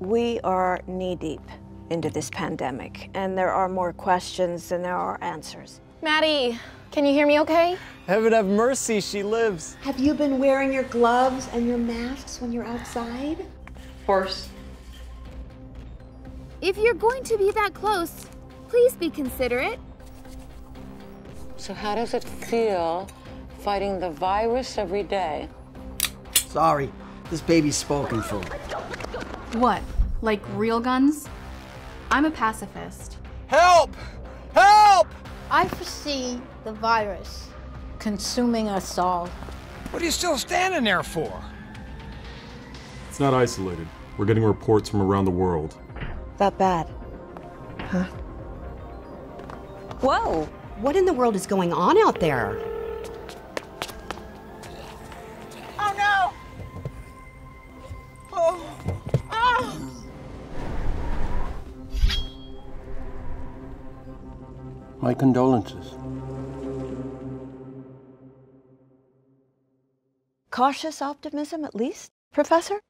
We are knee deep into this pandemic, and there are more questions than there are answers. Maddie, can you hear me okay? Heaven have mercy, she lives. Have you been wearing your gloves and your masks when you're outside? Of course. If you're going to be that close, please be considerate. So, how does it feel fighting the virus every day? Sorry, this baby's spoken for. What? Like real guns? I'm a pacifist. Help! Help! I foresee the virus consuming us all. What are you still standing there for? It's not isolated. We're getting reports from around the world. That bad? Huh? Whoa! What in the world is going on out there? My condolences. Cautious optimism, at least, Professor?